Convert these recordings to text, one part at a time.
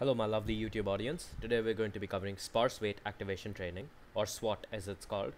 Hello, my lovely YouTube audience. Today we're going to be covering sparse weight activation training, or SWAT as it's called,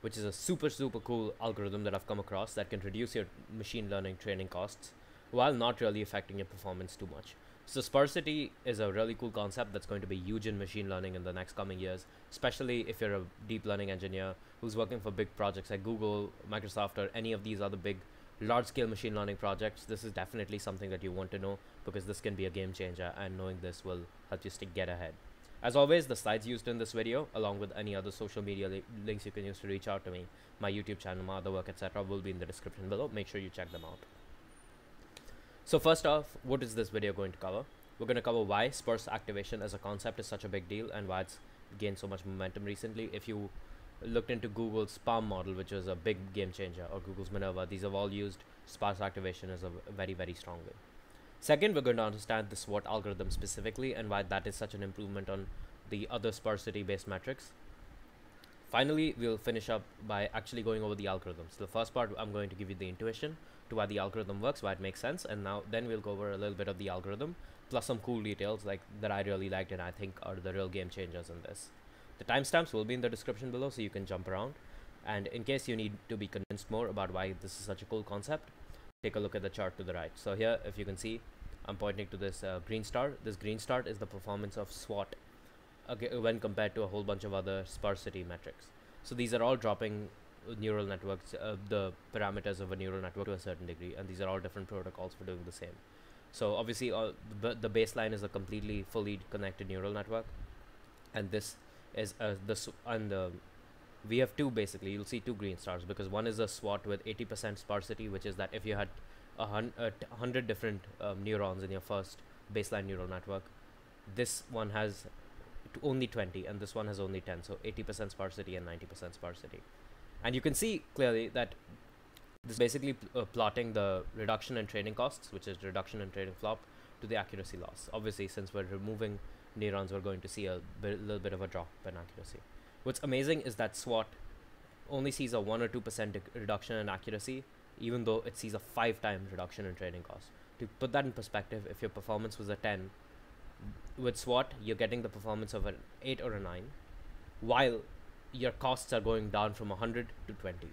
which is a super, super cool algorithm that I've come across that can reduce your machine learning training costs while not really affecting your performance too much. So, sparsity is a really cool concept that's going to be huge in machine learning in the next coming years, especially if you're a deep learning engineer who's working for big projects like Google, Microsoft, or any of these other big large scale machine learning projects, this is definitely something that you want to know because this can be a game changer and knowing this will help you stick get ahead. As always, the slides used in this video, along with any other social media li links you can use to reach out to me, my YouTube channel, my other work, etc., will be in the description below. Make sure you check them out. So first off, what is this video going to cover? We're going to cover why sparse activation as a concept is such a big deal and why it's gained so much momentum recently. If you looked into Google's PaLM model, which was a big game changer, or Google's Minerva. These have all used sparse activation as a very, very strongly. Second, we're going to understand the SWAT algorithm specifically and why that is such an improvement on the other sparsity-based metrics. Finally, we'll finish up by actually going over the algorithms. The first part, I'm going to give you the intuition to why the algorithm works, why it makes sense, and now then we'll go over a little bit of the algorithm, plus some cool details like that I really liked and I think are the real game changers in this. The timestamps will be in the description below so you can jump around. And in case you need to be convinced more about why this is such a cool concept, take a look at the chart to the right. So here, if you can see, I'm pointing to this uh, green star. This green star is the performance of SWAT okay, when compared to a whole bunch of other sparsity metrics. So these are all dropping neural networks, uh, the parameters of a neural network to a certain degree, and these are all different protocols for doing the same. So obviously, uh, the baseline is a completely fully connected neural network, and this is uh, the and the we have two basically. You'll see two green stars because one is a SWAT with 80% sparsity which is that if you had a hundred different um, neurons in your first baseline neural network this one has only 20 and this one has only 10 so 80% sparsity and 90% sparsity. And you can see clearly that this is basically pl uh, plotting the reduction in training costs which is reduction in training flop to the accuracy loss. Obviously since we're removing neurons, we're going to see a bit, little bit of a drop in accuracy. What's amazing is that SWAT only sees a 1 or 2% reduction in accuracy, even though it sees a 5 times reduction in training costs. To put that in perspective, if your performance was a 10, with SWAT, you're getting the performance of an 8 or a 9, while your costs are going down from 100 to 20.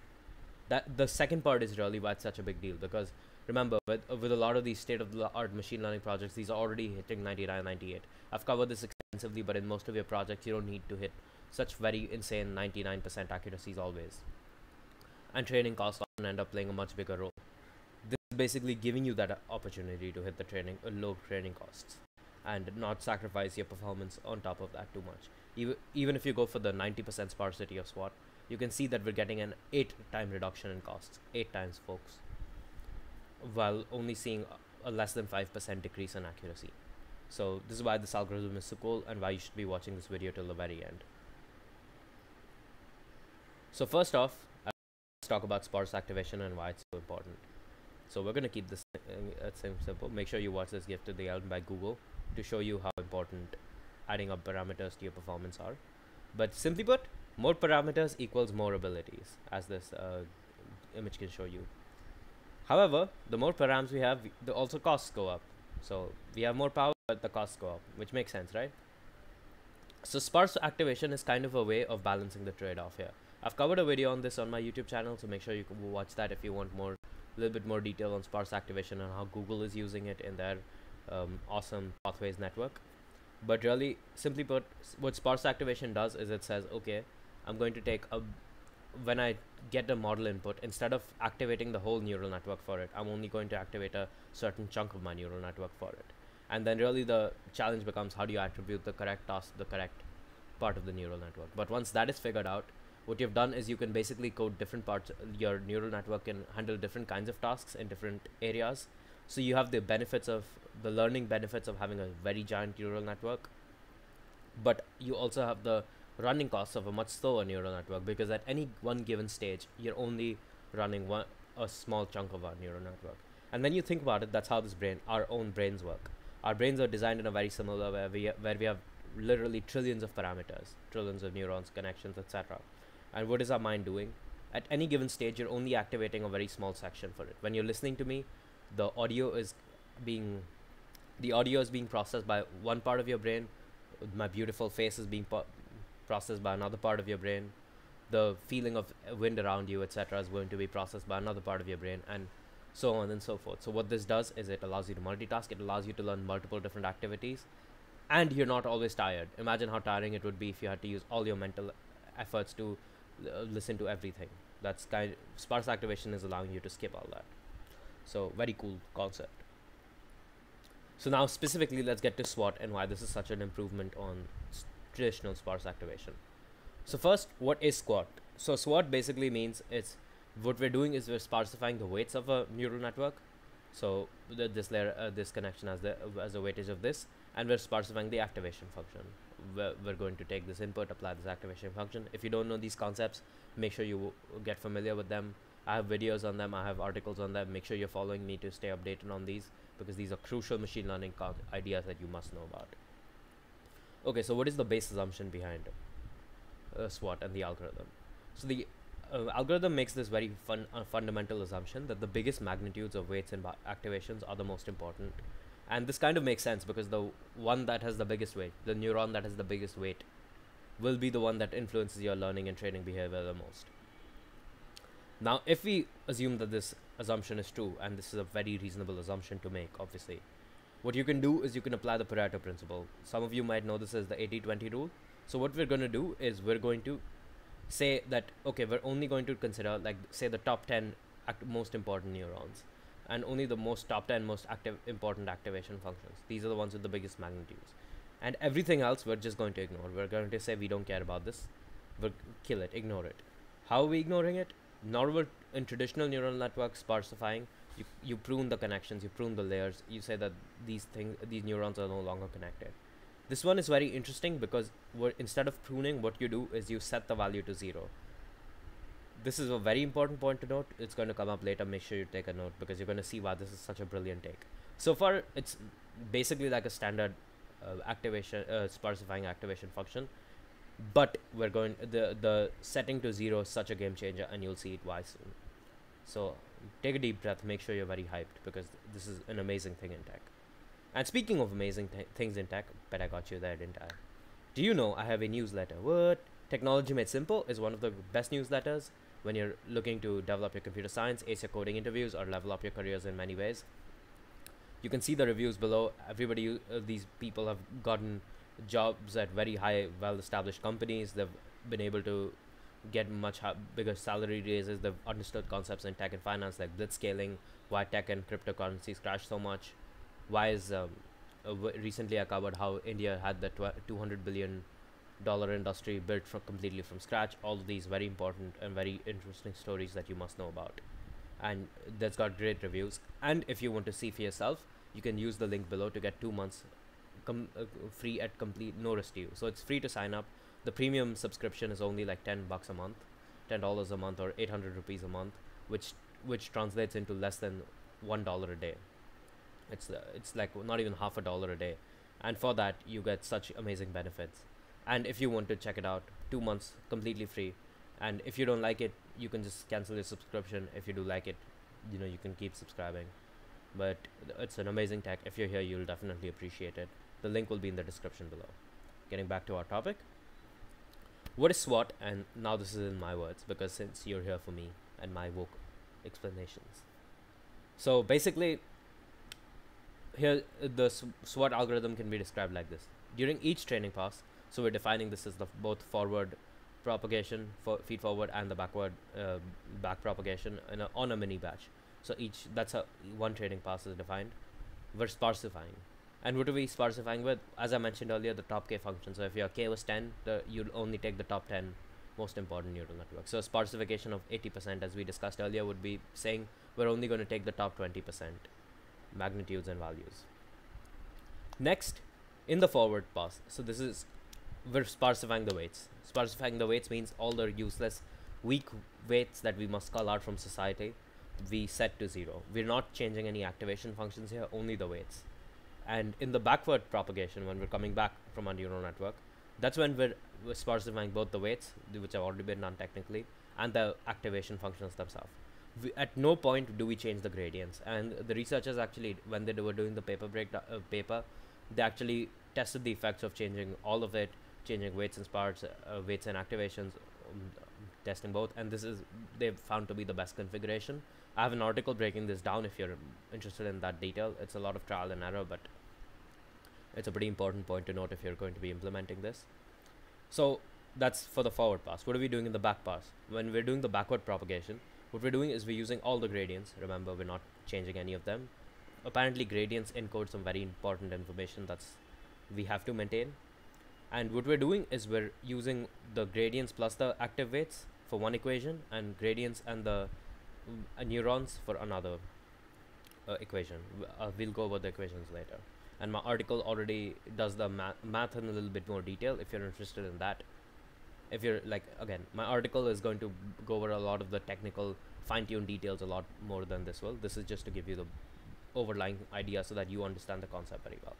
That The second part is really why it's such a big deal, because remember with, with a lot of these state of the art machine learning projects these are already hitting 99 98 i've covered this extensively but in most of your projects you don't need to hit such very insane 99% accuracies always. And training costs often end up playing a much bigger role. This is basically giving you that opportunity to hit the training uh, low training costs and not sacrifice your performance on top of that too much. Even even if you go for the 90% sparsity of SWAT you can see that we're getting an 8 time reduction in costs 8 times folks while only seeing a less than 5% decrease in accuracy. So this is why this algorithm is so cool and why you should be watching this video till the very end. So first off, let's talk about sparse activation and why it's so important. So we're going to keep this uh, simple. Make sure you watch this gift to the album by Google to show you how important adding up parameters to your performance are. But simply put, more parameters equals more abilities, as this uh, image can show you. However, the more params we have, the also costs go up. So we have more power, but the costs go up, which makes sense, right? So sparse activation is kind of a way of balancing the trade-off here. I've covered a video on this on my YouTube channel, so make sure you watch that if you want more, a little bit more detail on sparse activation and how Google is using it in their um, awesome pathways network. But really, simply put, what sparse activation does is it says, okay, I'm going to take a when I get a model input, instead of activating the whole neural network for it, I'm only going to activate a certain chunk of my neural network for it. And then really the challenge becomes how do you attribute the correct task, the correct part of the neural network. But once that is figured out, what you've done is you can basically code different parts. Your neural network can handle different kinds of tasks in different areas. So you have the benefits of the learning benefits of having a very giant neural network, but you also have the running costs of a much slower neural network because at any one given stage you're only running one a small chunk of our neural network. And when you think about it that's how this brain our own brains work. Our brains are designed in a very similar way we, where we have literally trillions of parameters trillions of neurons connections etc and what is our mind doing? At any given stage you're only activating a very small section for it. When you're listening to me the audio is being the audio is being processed by one part of your brain. My beautiful face is being po- processed by another part of your brain. The feeling of wind around you etc is going to be processed by another part of your brain and so on and so forth. So what this does is it allows you to multitask. It allows you to learn multiple different activities. And you're not always tired. Imagine how tiring it would be if you had to use all your mental efforts to uh, listen to everything. That's kind of, sparse activation is allowing you to skip all that. So very cool concept. So now specifically let's get to SWAT and why this is such an improvement on traditional sparse activation. So first, what is SWAT? So SWAT basically means it's what we're doing is we're sparsifying the weights of a neural network. So the, this layer, uh, this connection as the as a weightage of this, and we're sparsifying the activation function. We're, we're going to take this input, apply this activation function. If you don't know these concepts, make sure you get familiar with them. I have videos on them. I have articles on them. Make sure you're following me to stay updated on these because these are crucial machine learning ideas that you must know about. Okay, so what is the base assumption behind uh, SWAT and the algorithm? So the uh, algorithm makes this very fun uh, fundamental assumption that the biggest magnitudes of weights and activations are the most important. And this kind of makes sense because the one that has the biggest weight, the neuron that has the biggest weight, will be the one that influences your learning and training behavior the most. Now, if we assume that this assumption is true, and this is a very reasonable assumption to make, obviously, what you can do is you can apply the Pareto principle. Some of you might know this as the 80 20 rule. So, what we're going to do is we're going to say that, okay, we're only going to consider, like, say, the top 10 act- most important neurons, and only the most top 10 most active important activation functions. These are the ones with the biggest magnitudes. And everything else, we're just going to ignore. We're going to say we don't care about this. We'll kill it, ignore it. How are we ignoring it? Normal in traditional neural networks sparsifying, you you prune the connections, you prune the layers. You say that these things, these neurons are no longer connected. This one is very interesting because instead of pruning, what you do is you set the value to zero. This is a very important point to note. It's going to come up later. Make sure you take a note because you're going to see why this is such a brilliant take. So far, it's basically like a standard uh, activation, uh, sparsifying activation function but we're going the the setting to zero is such a game changer and you'll see it why soon so take a deep breath make sure you're very hyped because this is an amazing thing in tech. And speaking of amazing th- things in tech bet i got you there didn't i? Do you know i have a newsletter. What technology made simple is one of the best newsletters when you're looking to develop your computer science ace your coding interviews or level up your careers in many ways. You can see the reviews below. Everybody uh, these people have gotten jobs at very high, well-established companies. They've been able to get much bigger salary raises. They've understood concepts in tech and finance like blitzscaling, why tech and cryptocurrencies crash so much, why is um, uh, recently I covered how India had the tw- 200 billion dollar industry built from completely from scratch. All of these very important and very interesting stories that you must know about, and that's got great reviews. And if you want to see for yourself, you can use the link below to get two months com- uh, free at complete no risk to you. So it's free to sign up. The premium subscription is only like 10 bucks a month, $10 a month or 800 rupees a month, which which translates into less than $1 a day. It's uh, it's like not even half a dollar a day. And for that you get such amazing benefits. And if you want to check it out, 2 months completely free. And if you don't like it, you can just cancel your subscription. If you do like it, you know, you can keep subscribing. But it's an amazing tech. If you're here, you'll definitely appreciate it. The link will be in the description below. Getting back to our topic. What is SWAT? And now this is in my words because since you're here for me and my woke explanations. So basically, here the SWAT algorithm can be described like this. During each training pass, so we're defining this as the both forward propagation, for feed forward, and the backward uh, back propagation in a, on a mini batch. So each that's a one training pass is defined. We're sparsifying. And what are we sparsifying with? As I mentioned earlier, the top k function. So if your k was 10, the you'll only take the top 10 most important neural networks. So sparsification of 80%, as we discussed earlier, would be saying we're only going to take the top 20% magnitudes and values. Next, in the forward pass. So this is we're sparsifying the weights. Sparsifying the weights means all the useless, weak weights that we must call out from society. We set to zero. We're not changing any activation functions here, only the weights. And in the backward propagation, when we're coming back from our neural network, that's when we're, we're sparsifying both the weights, which have already been done technically, and the activation functions themselves. we, at no point do we change the gradients. And the researchers actually when they were doing the paper break uh, paper they actually tested the effects of changing all of it changing weights and sparks uh, weights and activations um, testing both. And this is they've found to be the best configuration. I have an article breaking this down if you're interested in that detail. It's a lot of trial and error but it's a pretty important point to note if you're going to be implementing this. So that's for the forward pass. What are we doing in the back pass? When we're doing the backward propagation what we're doing is we're using all the gradients. Remember we're not changing any of them. Apparently gradients encode some very important information that's we have to maintain. And what we're doing is we're using the gradients plus the active weights for one equation and gradients and the uh, neurons for another uh, equation. Uh, we'll go over the equations later and my article already does the math, math in a little bit more detail if you're interested in that. If you're like again my article is going to go over a lot of the technical fine-tuned details a lot more than this will. This is just to give you the overlying idea so that you understand the concept very well.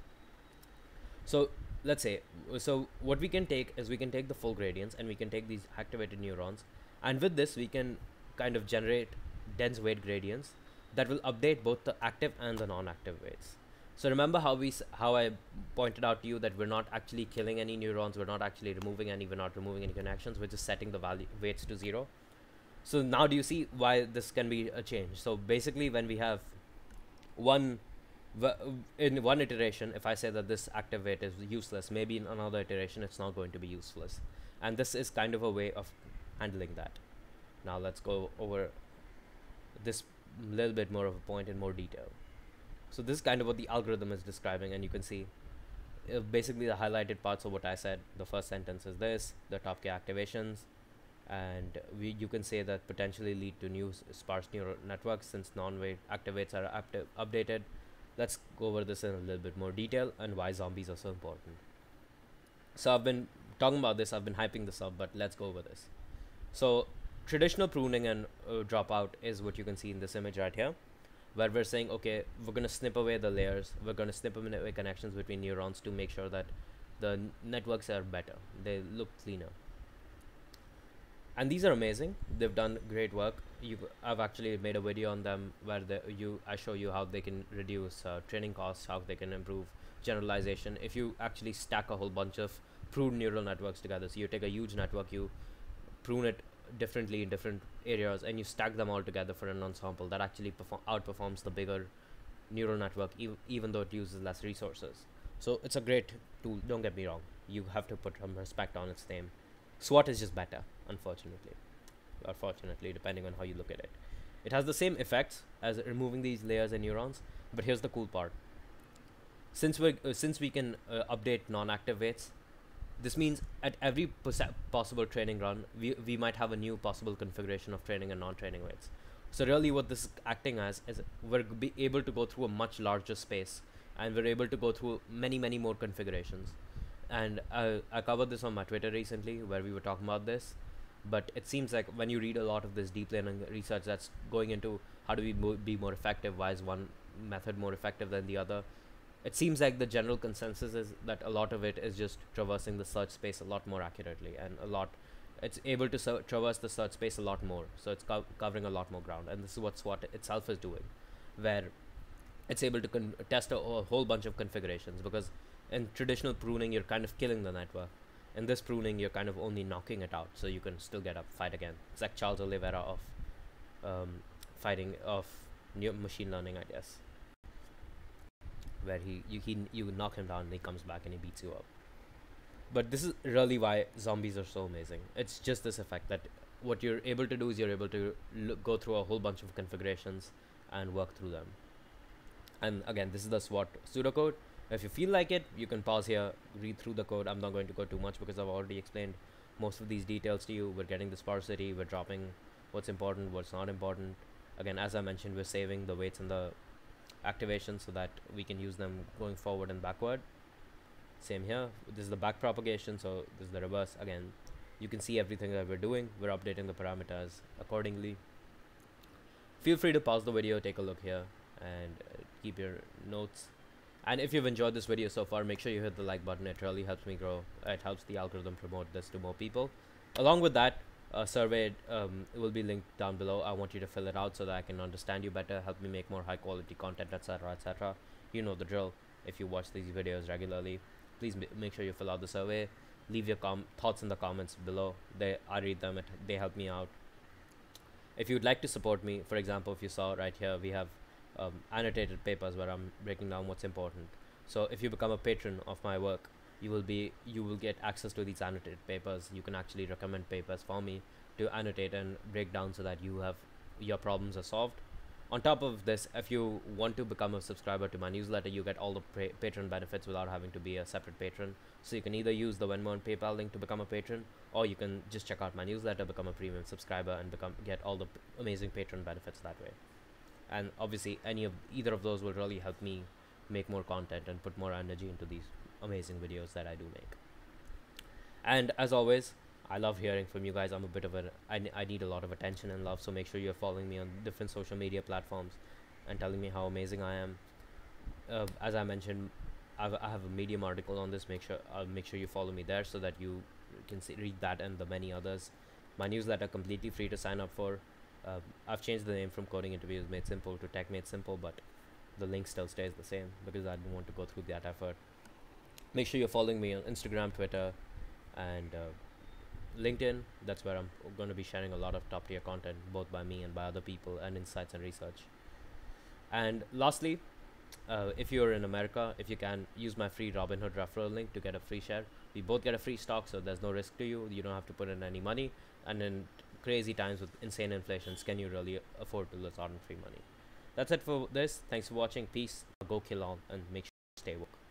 So let's say so what we can take is we can take the full gradients and we can take these activated neurons. And with this we can kind of generate dense weight gradients that will update both the active and the non-active weights so remember how we how I pointed out to you that we're not actually killing any neurons, we're not actually removing any, we're not removing any connections, we're just setting the value weights to zero. So now do you see why this can be a change? So basically when we have one in one iteration, if I say that this active weight is useless, maybe in another iteration it's not going to be useless. And this is kind of a way of handling that. Now let's go over this little bit more of a point in more detail. So this is kind of what the algorithm is describing and you can see uh, basically the highlighted parts of what I said. The first sentence is this, the top K activations and we you can say that potentially lead to new sparse neural networks since non-weight activates are active updated. Let's go over this in a little bit more detail and why zombies are so important. So I've been talking about this, I've been hyping this up, but let's go over this. So traditional pruning and uh, dropout is what you can see in this image right here where we're saying okay we're going to snip away the layers. We're going to snip away connections between neurons to make sure that the networks are better. They look cleaner. And these are amazing. They've done great work. You i've actually made a video on them where the, you i show you how they can reduce uh, training costs how they can improve generalization. If you actually stack a whole bunch of pruned neural networks together so you take a huge network you prune it differently in different areas and you stack them all together for an ensemble that actually perform outperforms the bigger neural network ev even though it uses less resources. So it's a great tool don't get me wrong. You have to put some respect on its name. Swat is just better unfortunately. Unfortunately depending on how you look at it. It has the same effects as removing these layers and neurons but here's the cool part. Since we uh, since we can uh, update non-active weights this means at every possible training run, we, we might have a new possible configuration of training and non-training weights. So really what this is acting as is we're be able to go through a much larger space and we're able to go through many, many more configurations. And I, I covered this on my Twitter recently where we were talking about this. But it seems like when you read a lot of this deep learning research that's going into how do we be more effective, why is one method more effective than the other, it seems like the general consensus is that a lot of it is just traversing the search space a lot more accurately and a lot it's able to traverse the search space a lot more. So it's co covering a lot more ground. And this is what SWAT itself is doing where it's able to test a, a whole bunch of configurations. Because in traditional pruning you're kind of killing the network. In this pruning you're kind of only knocking it out so you can still get up fight again. It's like Charles Oliveira of um, fighting of new machine learning I guess where he you he you knock him down and he comes back and he beats you up. But this is really why zombies are so amazing. It's just this effect that what you're able to do is you're able to look, go through a whole bunch of configurations and work through them. And again, this is the SWAT pseudocode. If you feel like it, you can pause here, read through the code. I'm not going to go too much because I've already explained most of these details to you. We're getting the sparsity, we're dropping what's important, what's not important. Again, as I mentioned, we're saving the weights and the activation so that we can use them going forward and backward. Same here. This is the back propagation so this is the reverse again. You can see everything that we're doing. We're updating the parameters accordingly. Feel free to pause the video take a look here and uh, keep your notes. And if you've enjoyed this video so far make sure you hit the like button. It really helps me grow. It helps the algorithm promote this to more people. Along with that a survey um, will be linked down below. I want you to fill it out so that i can understand you better help me make more high quality content etc etc you know the drill. If you watch these videos regularly please make sure you fill out the survey. Leave your thoughts in the comments below. They i read them it, they help me out. If you'd like to support me for example if you saw right here we have um, annotated papers where i'm breaking down what's important. So if you become a patron of my work you will be you will get access to these annotated papers. You can actually recommend papers for me to annotate and break down so that you have your problems are solved. On top of this if you want to become a subscriber to my newsletter you get all the pa- patron benefits without having to be a separate patron. So you can either use the venmo and paypal link to become a patron or you can just check out my newsletter become a premium subscriber and become get all the p- amazing patron benefits that way. And obviously any of either of those will really help me make more content and put more energy into these amazing videos that I do make. And as always, I love hearing from you guys. I'm a bit of a I, I need a lot of attention and love, so make sure you're following me on different social media platforms and telling me how amazing I am. Uh, as I mentioned, I've, I have a Medium article on this. Make sure I'll make sure you follow me there so that you can see, read that and the many others. My newsletter completely free to sign up for. Uh, I've changed the name from Coding Interviews Made Simple to Tech Made Simple, but the link still stays the same because I didn't want to go through that effort make sure you're following me on Instagram, Twitter, and uh, LinkedIn. That's where I'm going to be sharing a lot of top tier content, both by me and by other people, and insights and research. And lastly, uh, if you're in America, if you can use my free Robinhood referral link to get a free share, we both get a free stock, so there's no risk to you. You don't have to put in any money. And in crazy times with insane inflations, can you really afford to lose out on free money? That's it for this. Thanks for watching. Peace. Go kill on and make sure you stay woke.